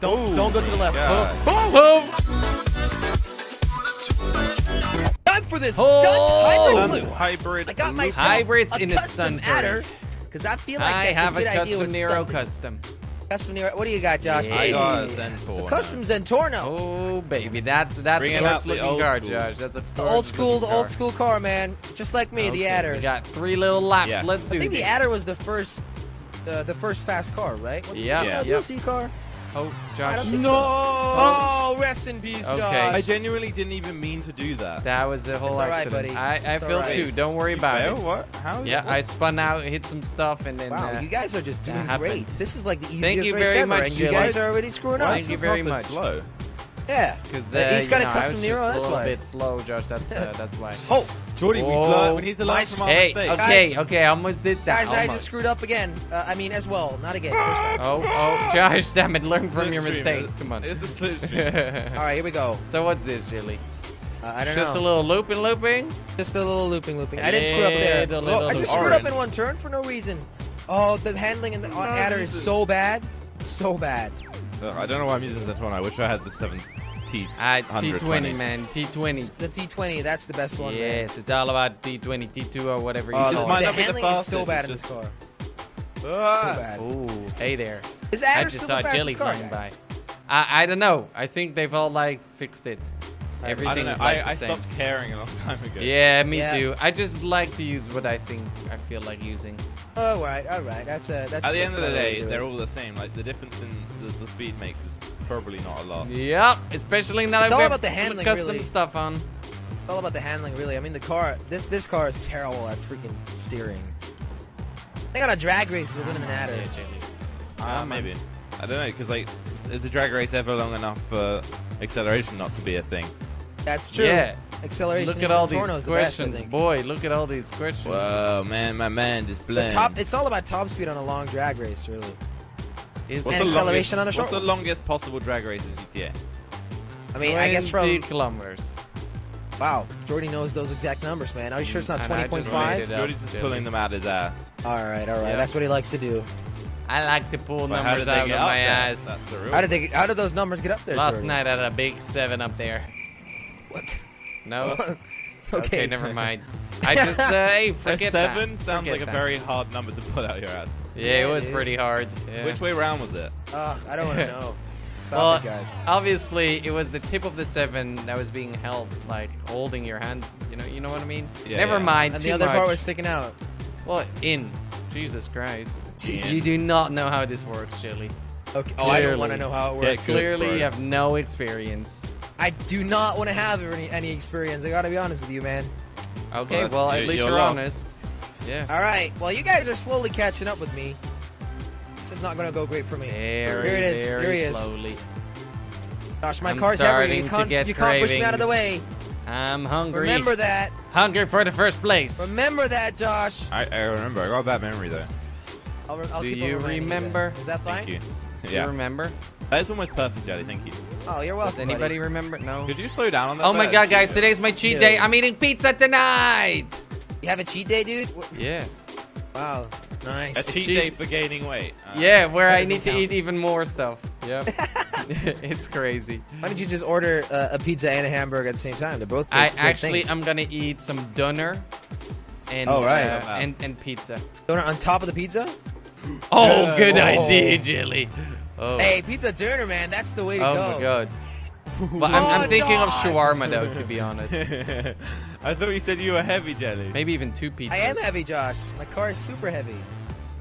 Don't Ooh, don't go to the left. God. Boom! Boom! Time for this Oh! Dutch hybrid blue. hybrid. I got look. myself Hybrids a in a custom Suntory. adder because I feel like I that's have a a good idea custom with Nero stunting. custom. Custom Nero. What do you got, Josh? I got a Hey. Zentor. Custom Zentorno. Oh baby, that's that's Bring a it gorgeous looking car, school. Josh. That's a The old school, the old school car, man. Just like me, the adder. We got three little laps. Yes. Let's do. I think this. the adder was the first, uh, the first fast car, right? Was Yeah. Yeah. DLC car? Oh, Josh. No. so. Oh, rest in peace, Okay. Josh. I genuinely didn't even mean to do that. That was a whole right, accident. buddy. I, I feel right. too. Don't worry You about fail? it. What? How? Yeah, what? I spun out, hit some stuff, and then. Wow, uh, you guys are just doing great. This is like the easiest Thank you very ever, much, and you guys are already screwing up. Thank you very much. Slow. Yeah, Because Uh, he's got you a know, custom I was Nero, that's a little bit slow, Josh. That's uh, that's why. Oh, Jordy, we, Whoa. learn, we need to learn Nice. from our Hey, mistakes. okay, Guys- okay, I almost did that. guys, I just screwed up again. Uh, I mean, as well, not again. Oh, oh, Josh, damn it, learn from your Slipstream. mistakes. Come on. It's a slipstream. All right, here we go. so what's this, Jilly? Uh, I don't Just know. Just a little looping, looping. Just a little looping, looping. I didn't screw up there. Little, little I just Orange. screwed up in one turn for no reason. Oh, the handling in the on adder is so bad, so bad. I don't know why I'm using Zentorno. I wish I had the 7 T. 120. T20, man. T20. The T20, that's the best one. man. Yes, it's all about T20, T2, or whatever you Oh, This the, call might the not be the handling is fastest, so bad in it's this car. Ah. So bad. Ooh, hey there. Is I just saw the Jelly car, flying by. I, I don't know. I think they've all like fixed it. I I Everything don't know. is like I, the I same. stopped caring a long time ago. Yeah, me Yeah. too. I just like to use what I think I feel like using. All right, all right. That's a that's. At the end of the day, they're all the same. Like the difference in the, the speed makes is probably not a lot. Yep, especially now It's that all we have about the handling, custom really. stuff on. It's all about the handling, really. I mean, the car. This this car is terrible at freaking steering. I think on a drag race, you'll win an adder. Yeah, Jelly. Ah, maybe. I don't know, because like, is a drag race ever long enough for acceleration not to be a thing? That's true. Yeah. Acceleration. Look at all these is the best, questions, boy. Look at all these questions. Whoa, man, my man just The blend. top. It's all about top speed on a long drag race, really. Is What's and the acceleration longest, on a What's the longest possible drag race in GTA? I mean, I guess 20 from kilometers. wow, Jordy knows those exact numbers, man. Are you sure it's not And I just made it up, Jordy's just Jelly. pulling them out his ass. All right, all right. Yeah. That's what he likes to do. I like to pull But numbers out of my there? ass. That's the real How did they? How did those numbers get up there? Last Jordy? night I had a big seven up there. What? No? okay. okay, never mind. I just, uh, hey, A seven that. sounds Forget like a that. very hard number to pull out your ass. Yeah, it was dude. pretty hard. Yeah. Which way round was it? Ugh, I don't want to know. Stop Well, it, guys. obviously, it was the tip of the seven that was being held, like holding your hand. You know, you know what I mean. Yeah, Never yeah. mind. And the other much. part was sticking out. well, in. Jesus Christ. Yes. You do not know how this works, Jelly. Okay. Oh, I don't want to know how it works. Good, Clearly, bro. you have no experience. I do not want to have any, any experience. I gotta be honest with you, man. Okay, that's- well, at you're- least you're you're lost. honest. Yeah. All right. Well, you guys are slowly catching up with me. This is not gonna go great for me. Very, Here it is. very Here he is. slowly. Gosh, my I'm car's heavy. You can't, get you can't push me out of the way. cravings. I'm hungry. Remember that. Hungry for the first place. Remember that, Josh. I, I remember. I got a bad memory though. I'll, re- I'll Do keep on you reminding then. remember? Is that fine? Thank you. Do Yeah, you remember? that's almost perfect, Jelly. Thank you. Oh, you're welcome. Does anybody buddy. remember? No. Could you slow down on that? Oh my god, guys, today's my cheat Yeah. day. I'm eating pizza tonight. You have a cheat day, dude? Yeah. Wow, nice. A cheat cheat- day for gaining weight. Uh, Yeah, where I doesn't need to count. eat even more stuff. Yep. it's crazy. Why don't you just order uh, a pizza and a hamburger at the same time? They're both. I great- great actually things. I'm gonna eat some doner and Oh, right. uh, Wow. and and pizza. Donut on top of the pizza. Oh, Yeah. good Oh. idea, Jelly. Oh. Hey, pizza doner, man. That's the way to oh go. Oh my god. But I'm, I'm Oh, thinking of shawarma though, to be honest. I thought you said you were heavy, Jelly. Maybe even two pizzas. I am heavy, Josh. My car is super heavy.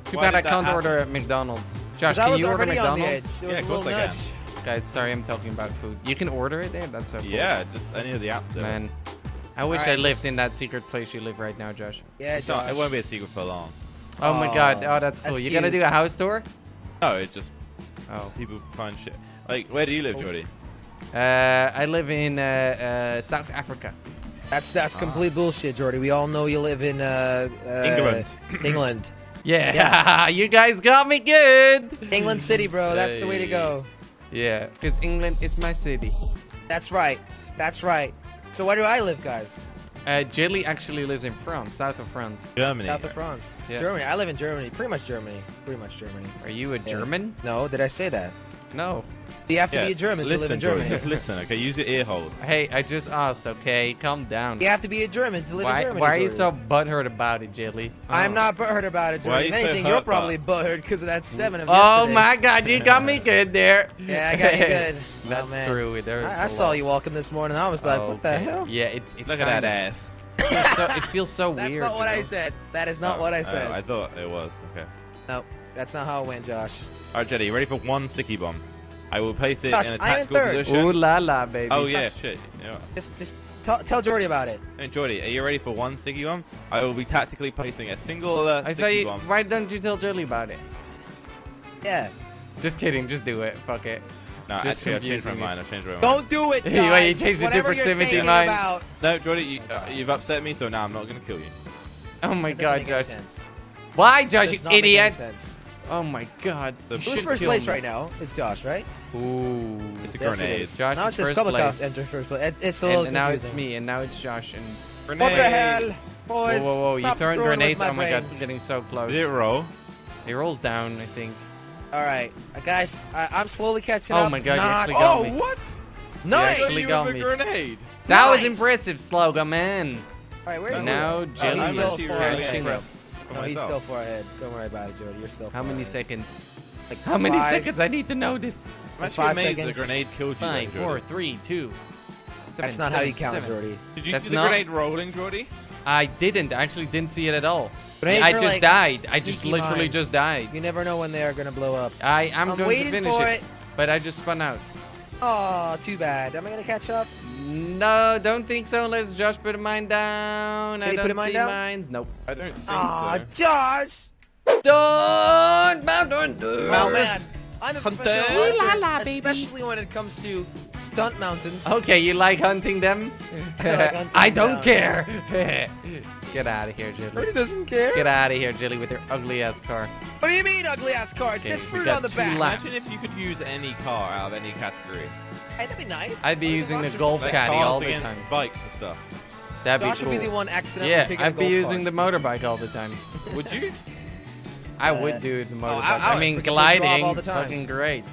Too Why bad I can't happen? order at McDonald's. Josh, can you order already on the edge. McDonald's? It was Yeah, a of course I can. Guys, sorry, I'm talking about food. You can order it there. That's so cool. Yeah, just any of the apps. do. Man, I wish Alright, I lived just- in that secret place you live right now, Josh. Yeah, It's not, it won't be a secret for long. Oh my god. Oh, that's cool. that's you gonna do a house tour? No, it just Oh. people find shit. Like, where do you live, Oh. Jordy? Uh, I live in uh, uh, South Africa. That's that's complete bullshit, Jordy. We all know you live in uh, uh, England. England. Yeah, Yeah. you guys got me good. England City, bro. That's the way to go. Yeah, because England is my city. That's right. That's right. So where do I live, guys? Uh, Jelly actually lives in France, south of France. Germany. South of France. Yeah. Germany. I live in Germany. Pretty much Germany. Pretty much Germany. Are you a Yeah. German? No, did I say that? No. You have to Yeah, be a German listen, to live in Jordan, Germany. Just listen, okay? Use your ear holes. Hey, I just asked, okay? Calm down. You have to be a German to live Why, in Germany. why are you Jordan. so butthurt about it, Jilly? I'm Oh. not butthurt about it, Why are you If so anything, hurt you're about probably it? butthurt because of that seven of Oh yesterday. my god, you got me good there. Yeah, I got you good. Oh, That's man. true. There's I, I a saw lot. you walking this morning. I was like, what the hell? Yeah, it, it Look at that kinda- ass. feels so, it feels so That's weird. not what you I said. That is not Oh, what I oh, said. I thought it was. Okay. No, that's not how it went, Josh. All right, Jetty, you ready for one sticky bomb? I will place it Josh, in a I'm tactical third. position. Ooh la la, baby. oh yeah, shit. Yeah. Just, just tell, tell Jordy about it. Hey, Jordy, are you ready for one sticky bomb? I will be tactically placing a single uh, I sticky you. bomb. Why don't you tell Jilly about it? Yeah. Just kidding. Just do it. Fuck it. No, Just actually, I've changed my mind. I've changed my mind. Don't do it, Wait, you changed it to Whatever you're proximity thinking mine? About, No, Jordy, you, uh, you've upset me, so now I'm not gonna kill you. Oh my that doesn't god, make Josh. sense. Why, Josh, you not make any idiot? Oh my god. The- You Who's should first place me. right now? It's Josh, right? Ooh. It's a Yes, it grenade. is. Josh now it is says first Kwebbelkop place. enter first place. It- It's a little And, and now it's me, and now it's Josh, and Grenade. What the hell, boys? whoa, whoa, whoa! You Stop throwing screwing grenades? my oh my god, brains. getting so close. Did it roll? He rolls down, I think. All right, uh, guys, I, I'm slowly catching Oh up. Oh my God, you actually got oh, me. what? You actually got with me. grenade. That was impressive, Slogan man. All right, where's Now he? Jelly oh, he's is still actually far really ahead. impressed for No, he's still far ahead. Don't worry about it, Jordy. You're still. How far many ahead. seconds? Like How many seconds? I need to know this. I'm actually Five amazed seconds. the grenade killed you. Five, though, four, Jordy. three. Seven, That's not how you count, seven. Jordy. Did you That's see the not- grenade rolling, Jordy? I didn't. I actually didn't see it at all. Grenades I just like died. I just literally mines. just died. You never know when they are gonna blow up. I I'm, I'm going to finish it, it. but I just spun out. Oh, too bad. Am I gonna catch up? No, don't think so unless Josh put a mine down. Did I he don't put a mine see down? mines. Nope. I don't think Aw, so. Josh. Don't bound on man, I'm a Hunter. professional Ooh la la, baby. especially when it comes to stunt mountains. Okay, you like hunting them? I like hunting I don't down. care. Get out of here, He Jilly. doesn't care. Get out of here, Jilly, with your ugly ass car. What do you mean, ugly ass car? It Okay, says fruit on the back. laps. Imagine if you could use any car out of any category. Hey, that'd be nice. I'd be There's using the Golf Like Caddy all the time. bikes and stuff. That'd Josh be would be the one accidentally yeah, picking I'd be golf using the motorbike all the time. Would you? I Uh, would do the motorbike. I- I I, would mean, freaking push Rob gliding, all the time. fucking great.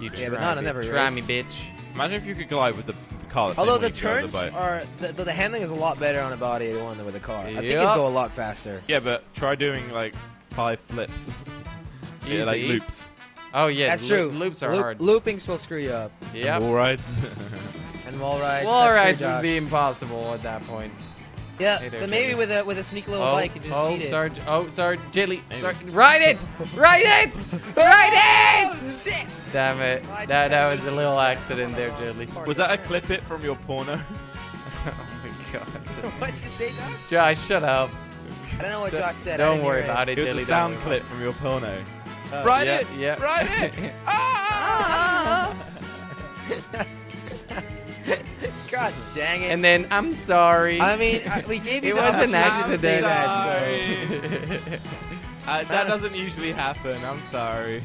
You Yeah, try, but not in bitch. every Try race. me, bitch. Imagine if you could glide with the car. the Although the turns bike. are the, the, the handling is a lot better on a body 81 than with a car. I think it'd go a lot faster. Yeah, but try doing like five flips. yeah, like loops. Oh yeah, That's loo- true. Loops are Loop- hard. Loopings will screw you up. Yeah. Wall rides. And wall rides. Well, all that's true, right, would be impossible at that point. Yeah, Hey there, but maybe Jimmy. with a with a sneaky little oh, bike, you just oh, cheat it. sorry, oh, sorry, Jilly, Maybe. sorry, ride it, ride it, ride Oh, it. shit! Damn it, that that was a little accident there, Jilly. Was that a clip it from your porno? oh my god. What'd you say, Josh? Josh, shut up. I don't know what Josh said. Don't worry about it, It was Jilly. a don't sound clip from your porno. Oh. Ride yeah, it! Yeah. Ride it! Ah! God dang it! and then I'm sorry. I mean, I, we gave you it the was an opportunity to say accident. that, so- Uh, that doesn't usually happen. I'm sorry.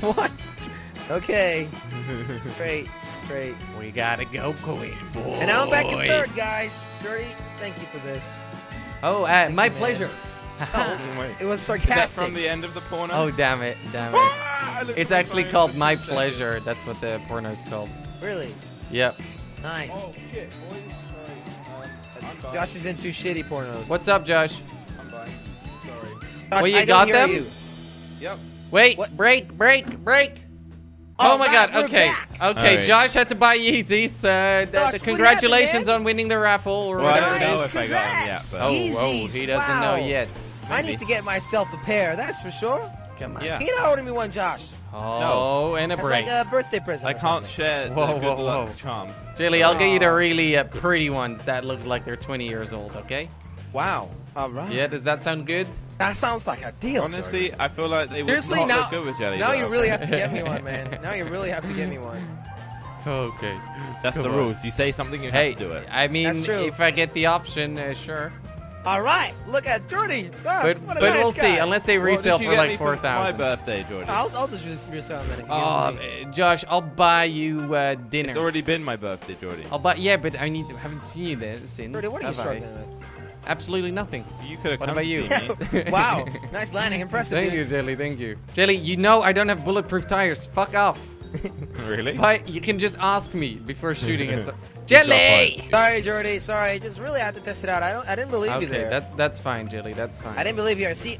what? Okay. Great. Great. we gotta go quick, boy. And now I'm back in third, guys. Dirty. Thank you for this. Oh, uh, my man. pleasure. Oh, Wait. it was Is that sarcastic. from the end of the porno? oh, damn it, damn it. Ah, I looked It's at actually phone called My. Pleasure. That's what the porno is called. really Yep. nice. shit. Josh is into shitty pornos. What's up, Josh? I'm buying. Sorry. Josh, Well, you I got hear them? You. Yep. Wait, What? break, break, break. Oh, All my right, god, okay. back. Okay, Alright. Josh had to buy Yeezys. Uh, th- Josh, congratulations on winning the raffle or Well, I whatever don't know if I got 'em yet, Congrats. but- Oh, whoa, he doesn't know wow. yet. I need to get myself a pair. That's for sure. Come on. Yeah. You know, order me one, Josh. Oh, and a That's break. like a birthday present. I can't something. share the Whoa, good whoa, luck whoa. charm. Jilly, I'll get you the really uh, pretty ones that look like they're 20 years old, okay? Wow. All right. Yeah, does that sound good? That sounds like a deal. Honestly, I feel like they would Seriously, not now, look good with jelly. now though. you really have to get me one, man. Now you really have to get me one. Okay. That's the on. rules. You say something, you Hey, have to do it. I mean, if I get the option, uh, sure. All right. Look at Jordy. Ah, But but nice we'll see. Unless they resell resale for like four thousand. My birthday, Jordan. I'll, I'll just resell them then Oh, give them to me. uh, Josh, I'll buy you uh, dinner. It's already been my birthday, Jordy. I'll buy. Yeah, but I need. I haven't seen you there since. Jordy, what are you have I? struggling with? Absolutely nothing. You could have What come about you? wow, nice landing, impressive. Thank dude. you, Jelly. Thank you. Jelly, you know I don't have bulletproof tires. Fuck off. really? But you can just ask me before shooting it. Jelly! Sorry, Jordy. Sorry, I just really had to test it out. I don't. I didn't believe you Okay, there. that, that's fine, Jelly. That's fine. I didn't believe you. See,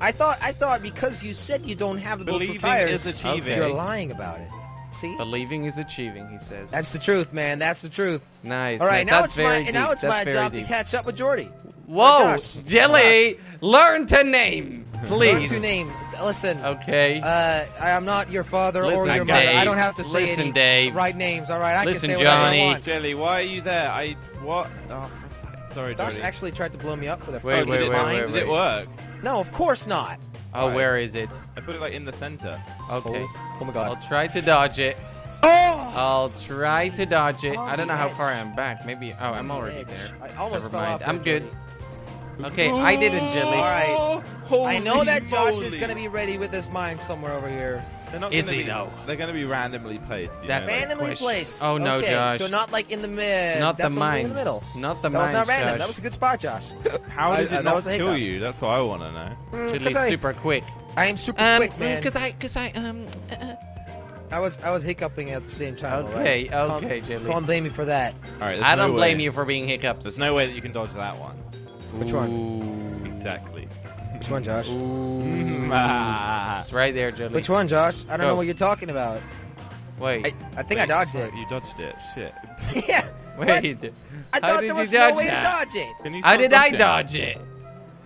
I thought. I thought because you said you don't have the bulletproof Believing tires, is achieving. you're lying about it. See, Believing is achieving, he says. that's the truth, man. That's the truth. nice. All right, nice. now that's it's my very deep. now it's that's my job deep. to catch up with Jordy. Whoa, Josh, Jelly, learn to name, please. Learn to name. Listen. Okay. Uh, I am not your father Listen, or your mother. I don't have to say Listen, any Dave. right names. All right, I Listen, can say whatever Johnny. I want. Jelly, why are you there? I what? Oh, sorry, Josh Jordy. actually tried to blow me up with a Wait, fucking wait, wait, mine. wait, Did it work? No, of course not. oh, Right. where is it? I put it like in the center. Okay. Oh my god. I'll try to dodge it. Oh! I'll try to dodge it. On I don't know the how far I'm back. Maybe. Oh, I'm already Edge. there. I almost Never fell mind. off there, I'm good. Jordy. Okay, I didn't, Jelly. All right. Holy I know that Josh is gonna be ready with his mine somewhere over here. They're not Is gonna he, be, though? They're going to be randomly placed. You That's know? Randomly placed. Oh, no, okay, Josh. So not like in the mid. Not the definitely mines. In the middle. Not the that was not random. Josh. That was a good spot, Josh. How did I- it that not kill you? That's what I want to know. Mm, Jelly's 'cause super quick. I am super Um, quick, man. Cause I, cause I, um. uh, I was I was hiccuping at the same time. Okay, right? Can't- okay, Jelly. Can't blame me for that. All right. I don't blame you for being hiccups. There's no way that you can dodge that one. Which one? Exactly. Which one, Josh? Ooh. Ah. It's right there, Jelly. Which one, Josh? I don't Go. know what you're talking about. Wait. I, I think I dodged it. You dodged it. Shit. yeah. Wait. What? I How thought did there you was dodge no way that? to dodge it. Can you How stop did I dodging? dodge it?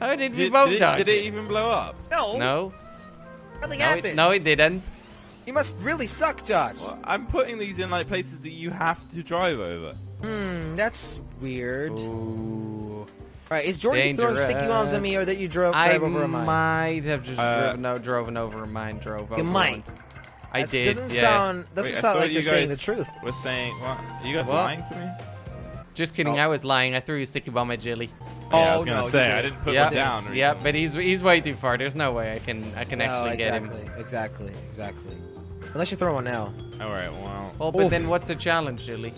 How did we Did, both did, it, dodge did it? it even blow up? No. No. Nothing No happened. it, no, it didn't. You must really suck, Josh. Well, I'm putting these in like places that you have to drive over. Hmm, that's weird. Ooh. All right, is Jordan throwing sticky bombs at me, or that you drove I drive over a mine? might have just Uh, driven, no, driven over mine, drove over might. one. I That's- did. Doesn't yeah. sound doesn't Wait, sound like you you're saying the truth. We're saying what? Are you guys What? lying to me? Just kidding. Oh. I was lying. I threw a sticky bomb at Jilly. yeah, I Oh, was gonna no, you say didn't. I didn't put Yeah, one down. or yeah, but he's he's way too far. There's no way I can I can no, actually get him. exactly, exactly, exactly. Unless you throw one now. All right. Well. Well, but Oof. then what's the challenge, Jilly?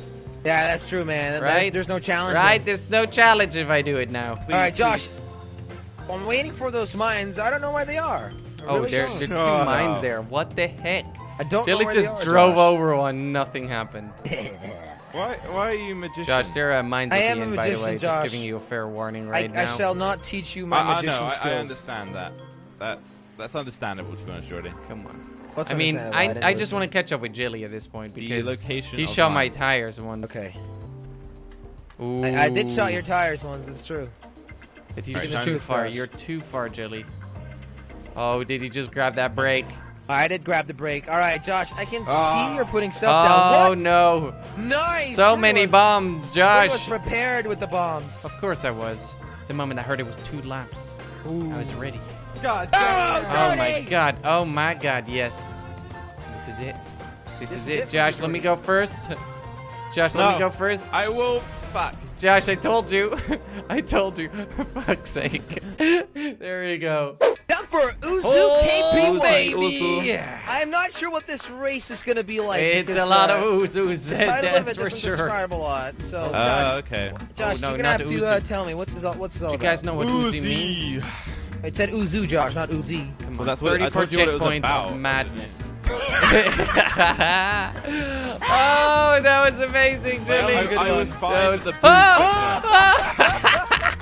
Yeah, that's true, man. That- Right? there's no challenge. Right? There's no challenge if I do it now. Please, All right, Josh. please. I'm waiting for those mines. I don't know where they are. I Oh, really there, there are two Shut mines up. there. What the heck? I don't Jilly know where just they are, drove Josh. over one. Nothing happened. Why? Why are you magician? Josh, there are mines I at am the a end, by the magician, way. Josh. Just giving you a fair warning right I now. I shall not teach you my I, I magician know. I, skills. I understand that. That that's understandable to be honest, Jordy. Come on. What's I mean, understandable? I, I just want to catch up with Jilly at this point because he of shot my tires once. Okay. Ooh. I, I did shot your tires once. That's true. But he's Alright, just time too far. crash. You're too far, Jilly. Oh, did he just grab that brake? I did grab the brake. All right, Josh. I can Ah. see you're putting stuff down. Oh What? no! Nice. So Jordan many was, bombs, I was prepared with the bombs. Of course I was. The moment I heard it was two laps, I was ready. God Oh. Oh my god! Oh my god! Yes. This is it. This, This is, is it, it Josh. Let me go first. Josh, let me go first. I will. Fuck. Josh, I told you. I told you. For fuck's sake. there you go. Down for Uzu Oh, KP1. baby. Yeah. I'm not sure what this race is gonna be like. It's because, a lot uh, of ooze ooze. The title of That's it for doesn't sure. describe a lot. So, Uh, Josh, okay. Josh, Oh, no, you're gonna have to uh, tell me what's this all, what's this all Do you guys know what Uzi means? It said Uzu, Josh, not Uzi. Come Well, on. that's what- I 34 told you what it was checkpoints about. of madness. oh, that was amazing, Well, Jimmy. I'm I, good I one. was That was- the Ah!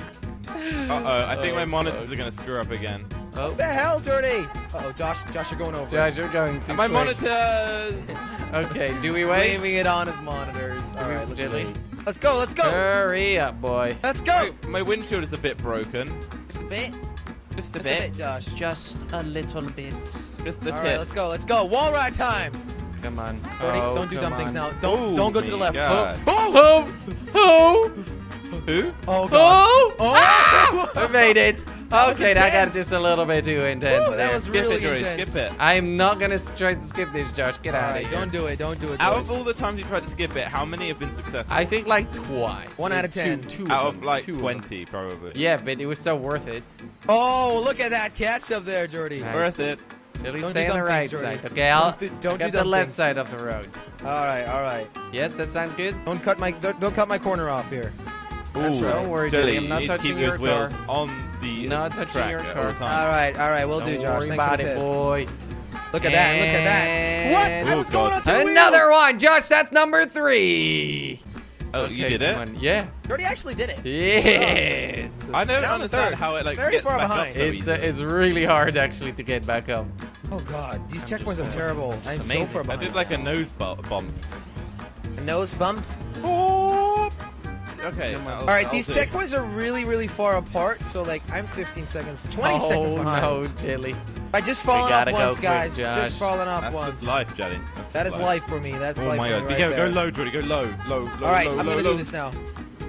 Uh-oh, I think my monitors are gonna screw up again. oh, What the hell, Dirty? Uh oh, Josh, Josh, you're going over. Josh, you're going too my quick. monitors! Okay, do we wait? Blaming it on his monitors. All right, we- let's Dilly? wait. Let's go, let's go. Hurry up, boy. Let's go. My, my windshield is a bit broken. Just a bit. Just a Just a bit. bit, Josh. Just a little bit. Just a All tip. right, let's go, let's go. Wall ride time. Come on. Dirty, oh, don't do come dumb things now. Don't Oh, don't go to the left. God. Oh, Oh! Oh! Who? oh, God. Oh! Oh! Ah! I made it. Was Okay, that got just a little bit too intense. Ooh, that was Skip really it, Jordy, intense. skip it. I'm not gonna try to skip this, Josh. Get All out right, of here. don't do it. Don't do it. Out boys. of all the times you tried to skip it, how many have been successful? I think like twice. One out of Two- 10. Two Out of of them, like two of 20, probably. Yeah, but it was so worth it. Oh, look at that catch up there, Jordy. Nice. Worth it. At least Don't stay do on the dumb right things, Jordy. side. Okay, I'll Don't do- don't get do the left things. side of the road. All right, all right. Yes, that sounds good. Don't cut my don't, don't cut my corner off here. That's right. Don't worry, Jelly, Jelly, I'm not you need to touching keep your those wheels car. on the Not touching track your at car. all All times. right, all right, we'll Don't do, Josh. worry Thanks about for the it, tip. boy. Look at that, look at that. What? I Oh, was going God. on Another wheels. one, Josh. That's number three. Oh, you did it? come on. Yeah. You already actually did it. Yes. I don't Now I'm the understand third. how it like Very gets far back behind. up so It's uh, it's really hard actually to get back up. Oh god, these I'm checkpoints just, are uh, terrible. I'm so amazing. far I did like a nose bump. A nose bump. Okay. I'll- All right, I'll these do. checkpoints are really, really far apart. So like, I'm 15 seconds, 20 oh, seconds behind. Oh no, Jelly. I just fallen off go once, quick, guys. Josh. Just fallen off That's once. just life, Jelly. That's That just is life for me. That's Oh life my for god. me right careful. Go low, Jordy. Go low, low, low, All right, low, I'm low, gonna low. do this now.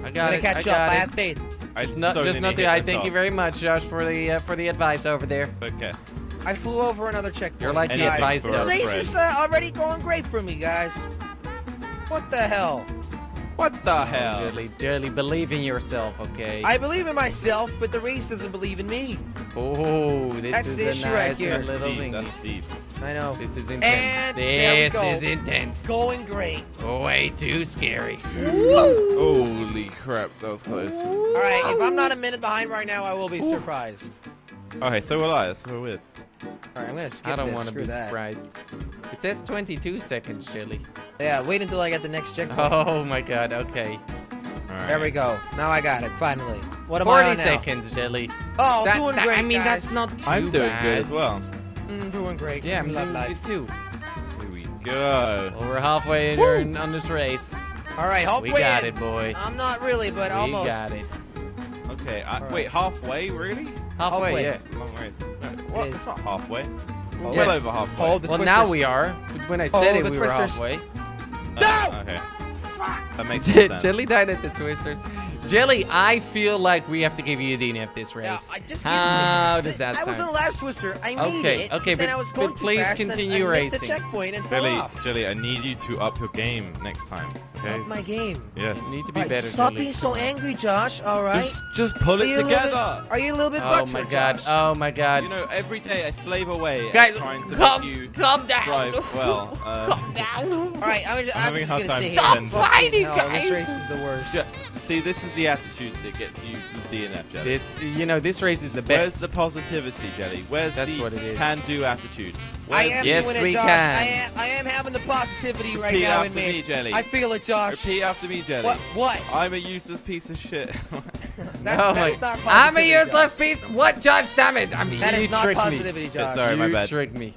I I'm got gonna it. catch I up. got I have faith. I Just not, so just nearly not the. hit I the thank you very much, Josh, for the uh, for the advice over there. Okay. I flew over another checkpoint. You're like the guys. advice This race is uh, already going great for me, guys. What the hell? What the hell? Jelly, Jelly, believe in yourself, okay? I believe in myself, but the race doesn't believe in me. oh, this That's is the a issue right nice here. little deep, that's deep. I know. This is intense. And there we this go. is intense. Going great. Way too scary. Holy crap, that was close. All right, if I'm not a minute behind right now, I will be surprised. Okay, so will I. That's so weird. All right, I'm gonna skip I don't this. want to Screw be that. surprised. It says 22 seconds, Jelly. Yeah, wait until I get the next checkpoint. Oh my god, okay. Alright. There we go. Now I got it. Finally. What am I 40 on now? seconds, Jelly. Oh, That- doing that- great. I mean, guys. that's not too I'm doing bad. good as well. Mm, doing great. Yeah, I'm Love doing good too. Here we go. Well, we're halfway in, on this race. All right, halfway. We got in. it, boy. I'm not really, but we almost. got it. Okay, I, Alright. wait, halfway? Really? Halfway, Halfway. yeah. Long race. No, what? is. It's not halfway. Hold Well it. over halfway. Hold the Well, twisters. now we are. When I said Oh, it, the we were twisters. halfway. Oh, okay. That makes sense. Jelly died at the twisters. Jelly, I feel like we have to give you a DNF this Yeah, race. I just How gave does that I was in the last twister. I made Okay, it. okay, then but- I was going but please fast and continue I missed the racing. checkpoint and fell Jelly, off. Jelly, I need you to up your game next time. Okay? Up my game. Yes. You need to be Right, better, stop Jelly. being so angry, Josh. All right. Just, just pull Are it you a little together. bit- are you a little bit Oh butthurt, my god, Josh? oh my god. You know, every day I slave away Guys, at trying to calm, you calm down. drive well. Uh, calm down. All right, I'm, I'm, having a just hard gonna time sit here. Stop fighting, guys. This race is the worst. see, this is the attitude that gets you the DNF, Jelly. This, you know, this race is the best. Where's the positivity, Jelly? Where's That's the what it is. can-do attitude? I am Yes, doing it, we Josh. can. I am, I am having the positivity right Repeat now in after me. me, Jelly. I feel it, Josh. Repeat after me, Jelly. What? What? I'm a useless piece of shit. That's, that my, is not I'm a positivity, useless Josh. piece. What, Judge? Damn it! I mean, That you is not tricked positivity, me. Josh. sorry, my you bad. tricked me.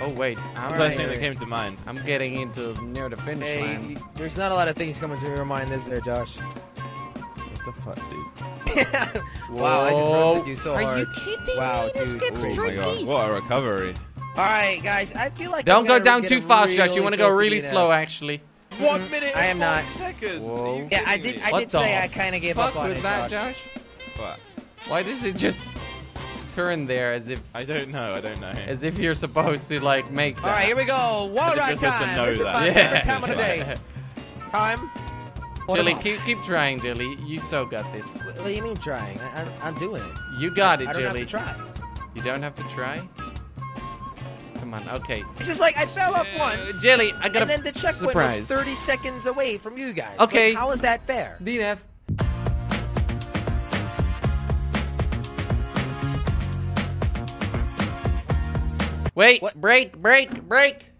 Oh wait, I'm, First Alright. thing that came to mind. I'm getting into near the finish Hey, line. there's not a lot of things coming to your mind, is there, Josh? What the fuck, dude? wow, I just roasted you so Are hard. you kidding Wow, me? This dude. gets Oh tricky. god, what a recovery. All right, guys, I feel like Don't I'm go down too a fast, Josh. You want to go really DNF. slow, actually. One minute I am not. seconds. Whoa. Yeah, I did. I What did say I kind of gave up on was it, that, Josh. Josh? What? Why does it just turn there as if I don't know. I don't know. as if you're supposed to like make that? All right, here we go. Wall But it ride just has to time. know This is that. my Yeah. time of the day. Time. What Jelly, keep keep trying, Jelly. You so got this. What do you mean trying? I, I'm, I'm doing it. You got it, I don't Jelly. have to try. You don't have to try. Come on, okay. It's just like I fell off Uh, once. Jelly, I got and a And then the checkpoint surprise. was 30 seconds away from you guys. Okay. Like, how is that fair? DNF. Wait, What? break, break, break.